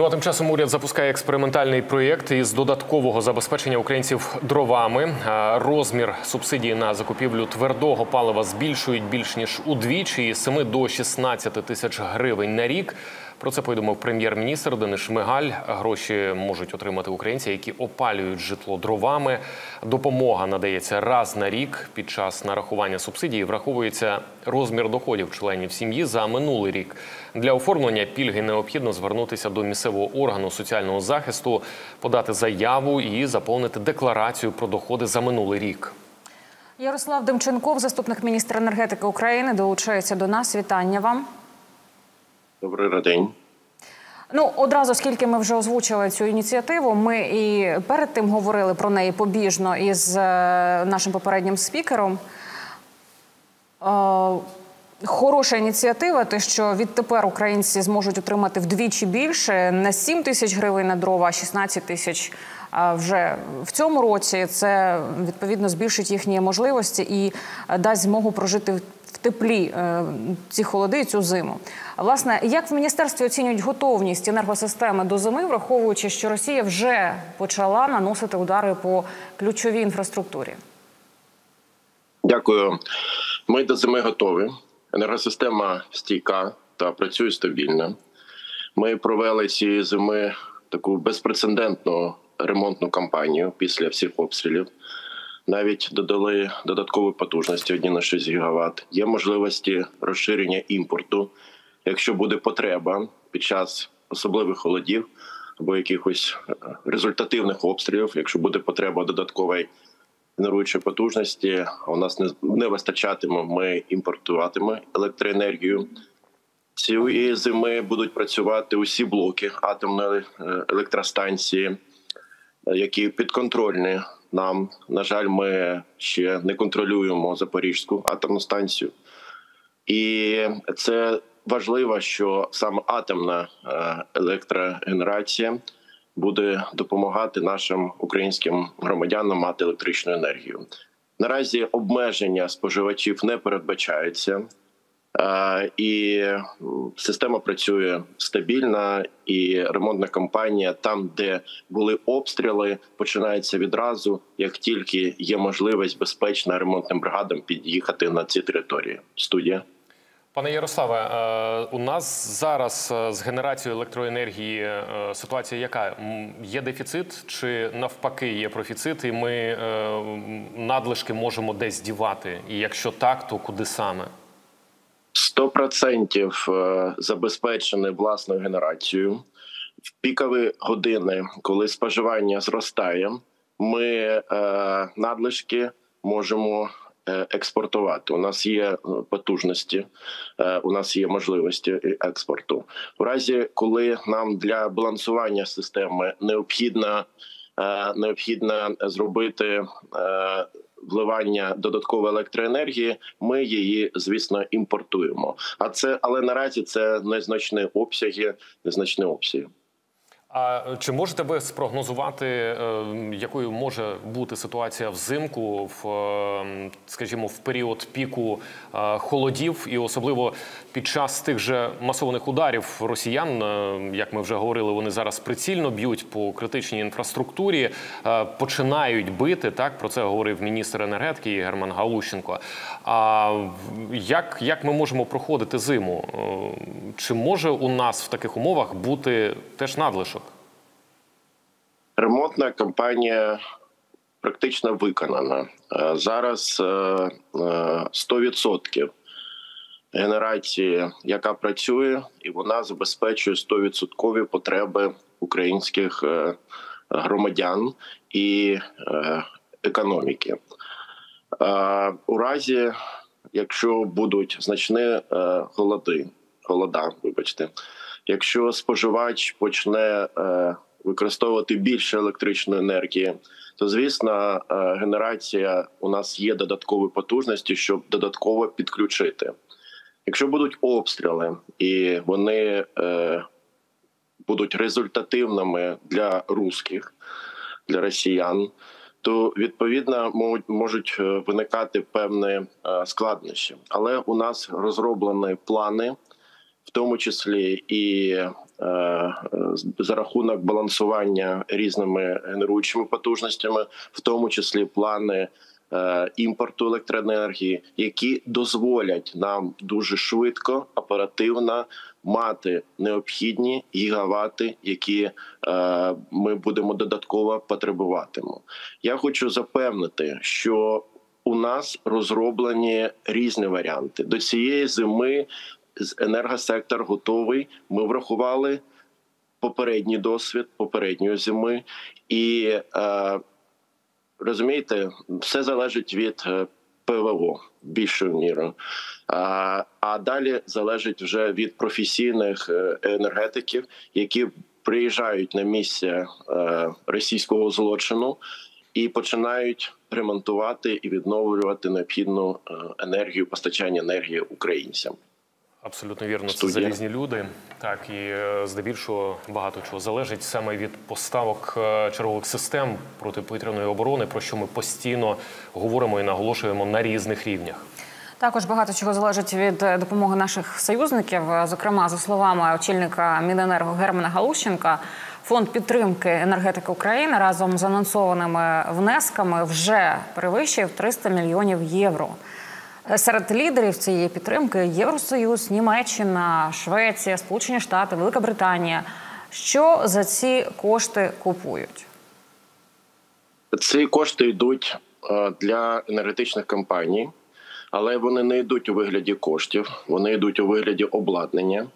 Ну а тим часом уряд запускає експериментальний проєкт із додаткового забезпечення українців дровами. Розмір субсидії на закупівлю твердого палива збільшують більш ніж удвічі з 7 до 16 тисяч гривень на рік. Про це повідомив прем'єр-міністр Денис Шмигаль. Гроші можуть отримати українці, які опалюють житло дровами. Допомога надається раз на рік. Під час нарахування субсидії враховується розмір доходів членів сім'ї за минулий рік. Для оформлення пільги необхідно звернутися до місцевого органу соціального захисту, подати заяву і заповнити декларацію про доходи за минулий рік. Ярослав Демченков, заступник міністра енергетики України, долучається до нас. Вітання вам. Добрий день. Ну, одразу, скільки ми вже озвучили цю ініціативу, ми і перед тим говорили про неї побіжно із е, нашим попереднім спікером. Е, хороша ініціатива, те, що відтепер українці зможуть отримати вдвічі більше не 7 тисяч гривень на дрова, а 16 тисяч вже в цьому році. Це відповідно збільшить їхні можливості і дасть змогу прожити в теплі е, ці холоди, цю зиму. Власне, як в міністерстві оцінюють готовність енергосистеми до зими, враховуючи, що Росія вже почала наносити удари по ключовій інфраструктурі? Дякую. Ми до зими готові. Енергосистема стійка та працює стабільно. Ми провели цієї зими таку безпрецедентну ремонтну кампанію після всіх обстрілів навіть додали додаткові потужності одні на 6 ГВт. Є можливості розширення імпорту, якщо буде потреба під час особливих холодів або якихось е, результативних обстрілів. Якщо буде потреба додаткової генеруючої потужності, у нас не не вистачатиме. Ми імпортуватиме електроенергію. Цієї зими будуть працювати усі блоки атомної е, електростанції, е, які підконтрольні нам на жаль, ми ще не контролюємо Запорізьку атомну станцію, і це важливо, що саме атомна е, електрогенерація буде допомагати нашим українським громадянам мати електричну енергію. Наразі обмеження споживачів не передбачається. І система працює стабільно, і ремонтна кампанія там, де були обстріли, починається відразу, як тільки є можливість безпечно ремонтним бригадам під'їхати на ці території. Студія. Пане Ярославе, е, у нас зараз е, з генерацією електроенергії е, ситуація яка є дефіцит чи навпаки є профіцит, і ми надлишки можемо десь дівати? І якщо так, то куди саме? 100% е, забезпечений власною генерацією в пікові години, коли споживання зростає, ми надлишки можемо експортувати. У нас є потужності, у нас є можливості експорту. У разі, коли нам для балансування системи необхідно необхідно зробити вливання додаткової електроенергії, ми її звісно імпортуємо. А це але наразі це незначні обсяги, незначні обсяги. А чи можете ви спрогнозувати, е, якою може бути ситуація взимку, в е, скажімо, в період піку е, холодів, і особливо під час тих же масованих ударів росіян, як ми вже говорили, вони зараз прицільно б'ють по критичній інфраструктурі, починають бити так. Про це говорив міністр енергетики Герман Галущенко. А як, як ми можемо проходити зиму? Чи може у нас в таких умовах бути теж надлишок? Ремонтна кампанія практично виконана. Е, зараз 100% е, е, генерації, яка працює, і вона забезпечує 100% потреби українських громадян і економіки. У разі, якщо будуть значні холоди, холода, вибачте, якщо споживач почне використовувати більше електричної енергії, то звісно, е, генерація у нас є додаткові потужності, щоб додатково підключити. Якщо будуть обстріли і вони е, будуть результативними для русських, для росіян, то відповідно можуть е, виникати певні е, складнощі. Але у нас розроблені плани в тому числі і е, за рахунок балансування різними генеруючими потужностями, в тому числі плани. Е, імпорту електроенергії, які дозволять нам дуже швидко, оперативно мати необхідні гігавати, які е, ми будемо додатково потребуватимемо. Я хочу запевнити, що у нас розроблені різні варіанти до цієї зими. Енергосектор готовий. Ми врахували попередній досвід попередньої зими, і е, розумієте, все залежить від е, ПВО більшою мірою. А а далі залежить вже від професійних е, енергетиків, які приїжджають на місце е, російського злочину і починають ремонтувати і відновлювати необхідну енергію постачання енергії українцям. Абсолютно вірно, це залізні люди. Так і е, здебільшого багато чого залежить саме від поставок е, чергових систем протиповітряної оборони, про що ми постійно говоримо і наголошуємо на різних рівнях. Також багато чого залежить від е, допомоги наших союзників. Зокрема, за словами очільника Міненерго Германа Галущенка, фонд підтримки енергетики України разом з анонсованими внесками вже перевищив 300 мільйонів євро. Серед лідерів цієї підтримки Євросоюз, Німеччина, Швеція, Сполучені Штати, Велика Британія. Що за ці кошти купують? Ці кошти йдуть е, для енергетичних компаній, але вони не йдуть у вигляді коштів, вони йдуть у вигляді обладнання,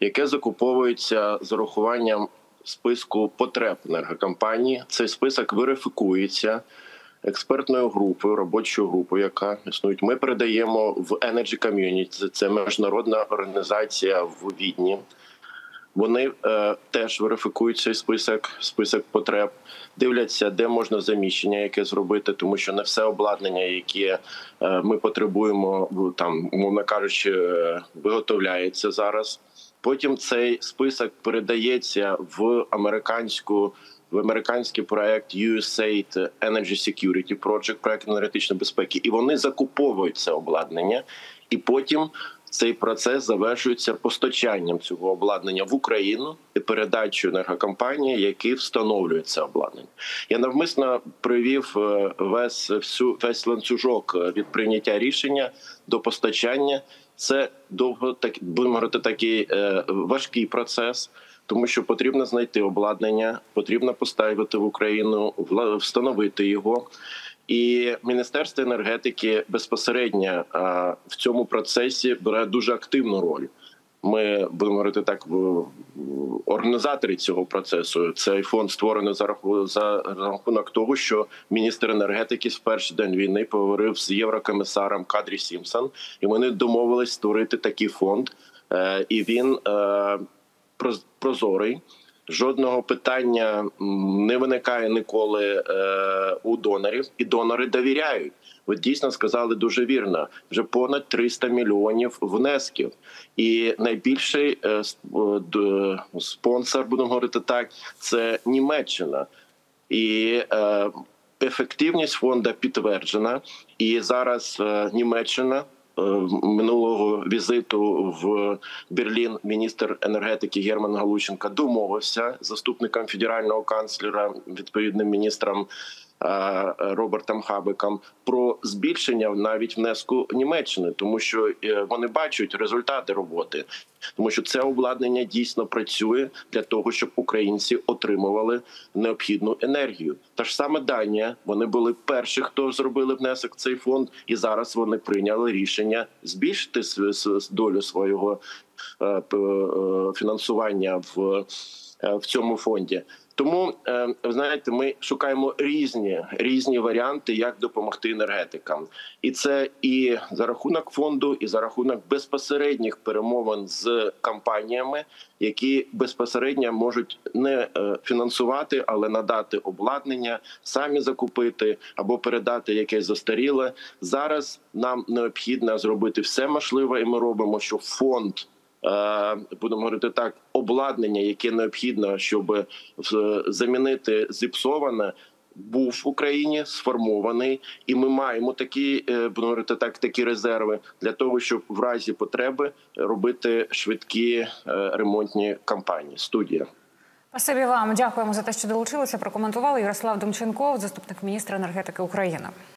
яке закуповується з урахуванням списку потреб енергокомпанії. Цей список верифікується експертною групою, робочою групою, яка існує. Ми передаємо в Energy Community, Це міжнародна організація в Відні. Вони е, теж верифікують цей список, список потреб, дивляться, де можна заміщення, яке зробити, тому що не все обладнання, яке е, ми потребуємо, там умовно кажучи, е, виготовляється зараз. Потім цей список передається в американську в американський проект USAID Energy Security Project, проект енергетичної безпеки, і вони закуповують це обладнання, і потім цей процес завершується постачанням цього обладнання в Україну і передачею енергокомпанії, які встановлюють це обладнання. Я навмисно привів е, весь всю весь ланцюжок від прийняття рішення до постачання. Це довго так будемо говорити такий е, важкий процес тому що потрібно знайти обладнання, потрібно поставити в Україну, встановити його. І міністерство енергетики безпосередньо в цьому процесі бере дуже активну роль. Ми будемо говорити так в організаторі цього процесу. Цей фонд створений за рахунок за рахунок того, що міністр енергетики в перший день війни поговорив з єврокомісаром Кадрі Сімсон, і вони домовились створити такий фонд. Е, і він е, прозорий. Жодного питання не виникає ніколи е, у донорів, і донори довіряють. Ви дійсно сказали дуже вірно. Вже понад 300 мільйонів внесків, і найбільший е, е, спонсор, будемо говорити так, це Німеччина і. Е, Ефективність фонду підтверджена, і зараз е, Німеччина Е, минулого візиту в Берлін міністр енергетики Герман Галученка домовився заступником федерального канцлера відповідним міністром Е, Робертом Хабиком про збільшення навіть внеску Німеччини, тому що е, вони бачать результати роботи, тому що це обладнання дійсно працює для того, щоб українці отримували необхідну енергію. Та ж саме Данія вони були перші, хто зробили внесок в цей фонд, і зараз вони прийняли рішення збільшити долю свого е, фінансування в цьому фонді. Тому е, знаєте, ми шукаємо різні різні варіанти, як допомогти енергетикам, і це і за рахунок фонду, і за рахунок безпосередніх перемовин з компаніями, які безпосередньо можуть не е, фінансувати, але надати обладнання, самі закупити або передати якесь застаріле. Зараз нам необхідно зробити все можливе, і ми робимо, що фонд. Е, будемо говорити так, обладнання, яке необхідно, щоб замінити зіпсоване. був в Україні, сформований, і ми маємо такі, е, будемо говорити так, такі резерви для того, щоб в разі потреби робити швидкі е, ремонтні кампанії. Студія. Спасибі вам. Дякуємо за те, що долучилися. Прокоментували Ярослав Домченков, заступник міністра енергетики України.